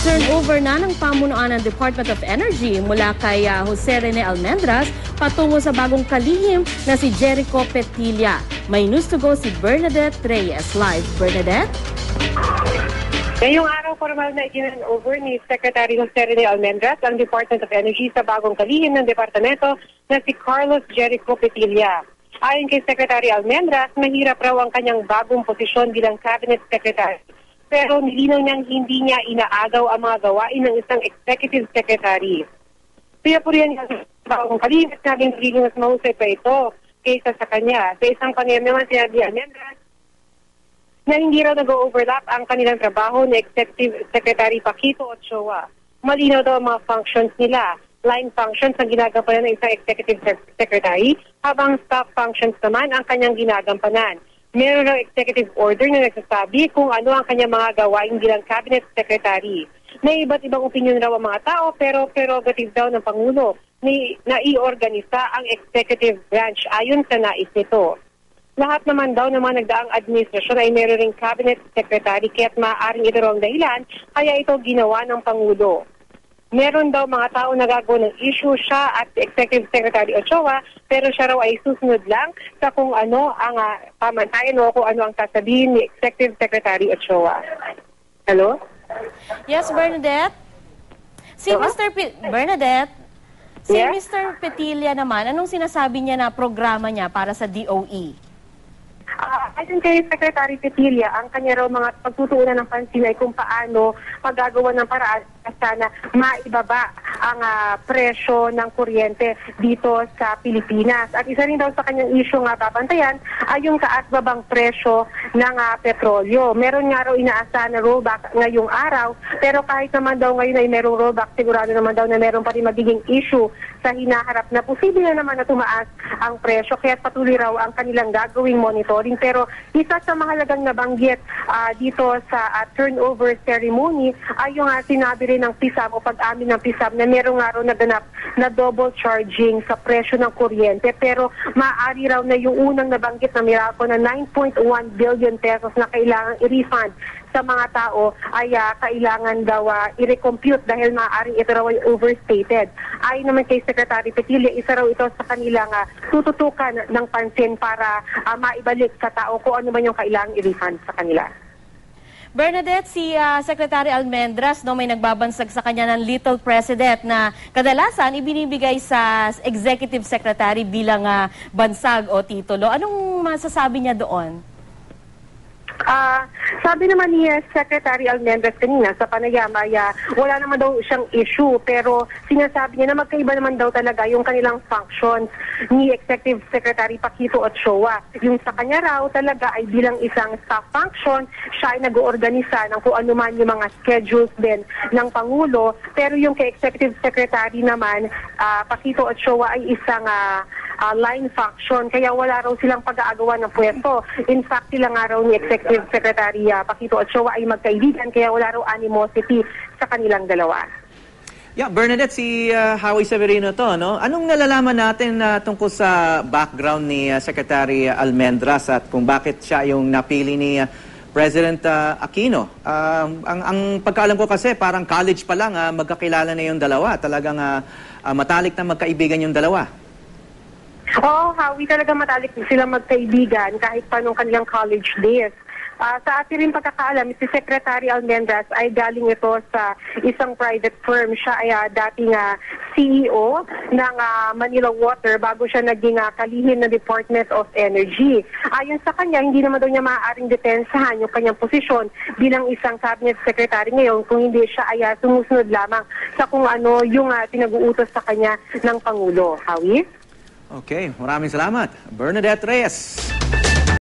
I-turn over na ng pamunuan ng Department of Energy mula kay ah, Jose Rene Almendras patungo sa bagong kalihim na si Jericho Petilla. May news to go si Bernadette Reyes. Live, Bernadette? Ngayong araw, formal na ikinan over ni Secretary Jose Rene Almendras ang Department of Energy sa bagong kalihim ng departamento na si Carlos Jericho Petilla. Ayon kay Secretary Almendras, mahirap raw ang kanyang bagong posisyon bilang Cabinet Secretary. Pero nilinaw niyang hindi niya inaagaw ang mga gawain ng isang Executive Secretary. Rin ang bagong kalihim at naging nagiging mas mahusay pa ito kaysa sa kanya. Sa isang panayam naman sinabi ni Almendras, na hindi raw nag-overlap ang kanilang trabaho ni Executive Secretary Paquito Ochoa. Malinaw daw ang mga functions nila. Line functions ang ginagampanan ng isang Executive Sec- Secretary, habang staff functions naman ang kanyang ginagampanan. Meron raw executive order na nagsasabi kung ano ang kanyang mga gawain bilang Cabinet Secretary. May iba't ibang opinion raw ang mga tao pero prerogative daw ng Pangulo ni na i-organisa ang executive branch ayon sa nais nito. Lahat naman daw ng nagdaang administrasyon ay meron ring cabinet secretary kaya't maaaring ito raw ang dahilan kaya ito ginawa ng Pangulo. Meron daw mga tao nagagawa ng issue siya at Executive Secretary Ochoa pero siya raw ay susunod lang sa kung ano ang uh, pamantayan o kung ano ang sasabihin ni Executive Secretary Ochoa. Hello? Yes, Bernadette? Si Hello? Mr. Pe- Bernadette, si Yes? Mr. Petilla naman, anong sinasabi niya na programa niya para sa? DOE? Ah, ayon kay Secretary Petilla, ang kanya raw mga pagtutuunan ng pansin ay kung paano paggagawa ng paraan sana maibaba ang ah, presyo ng kuryente dito sa Pilipinas. At isa rin daw sa kanyang issue nga babantayan ay yung kaasbabang presyo ng ah, petrolyo. Meron nga raw inaasahan na rollback ngayong araw, pero kahit naman daw ngayon ay merong rollback, sigurado naman daw na meron pa rin magiging issue sa hinaharap na posible na naman na tumaas ang presyo. Kaya patuloy raw ang kanilang gagawing monitoring. Pero isa sa mahalagang nabanggit ah, dito sa ah, turnover ceremony ay yung ah, sinabi rin ng PISAM o pag-amin ng PISAM na meron nga raw naganap na double charging sa presyo ng kuryente. Pero maaari raw na yung unang nabanggit na miracle na 9.1 billion pesos na kailangan i-refund sa mga tao ay ah, kailangan daw ah, i-recompute dahil maaaring ito raw ay overstated. Ayon naman kay Secretary Petilla, isa raw ito sa kanilang ah, tututukan ng pansin para ah, maibalik sa tao kung ano man yung kailangang i-refund sa kanila. Bernadette, si ah, Secretary Almendras no, may nagbabansag sa kanya ng Little President na kadalasan ibinibigay sa Executive Secretary bilang ah, bansag o titulo. Anong masasabi niya doon? Ah, sabi naman ni uh, Secretary Almendras kanina sa panayam ay ah, wala naman daw siyang issue pero sinasabi niya na magkaiba naman daw talaga yung kanilang functions ni Executive Secretary Paquito Ochoa. Yung sa kanya raw talaga ay bilang isang staff function, siya ay nag-oorganisa ng kung ano man yung mga schedules din ng Pangulo pero yung kay Executive Secretary naman, ah, Paquito Ochoa ay isang ah, ah, line function kaya wala raw silang pag-aagawa ng pwesto. In fact, sila nga raw ni Executive Secretary ah, Paquito Ochoa ay magkaibigan kaya wala raw animosity sa kanilang dalawa. Yeah, Bernadette, si uh, Howie Severino to, no? Anong nalalaman natin na tungkol sa background ni uh, Secretary Almendras at kung bakit siya yung napili ni uh, President uh, Aquino? Um, ang, ang pagkaalam ko kasi parang college pa lang uh, magkakilala na yung dalawa. Talagang uh, uh, matalik na magkaibigan yung dalawa. Oo, Howie, talaga matalik sila magkaibigan kahit pa nung kanilang college days. Ah, sa ating rin pagkakaalam, si Secretary Almendras ay galing ito sa isang private firm. Siya ay ah, dating ah, CEO ng ah, Manila Water bago siya naging ah, kalihim ng Department of Energy. Ayon sa kanya, hindi naman daw niya maaaring depensahan yung kanyang posisyon bilang isang cabinet secretary ngayon kung hindi siya ay ah, sumusunod lamang sa kung ano yung ah, pinag-uutos sa kanya ng Pangulo. Howie? Okay, maraming salamat. Bernadette Reyes.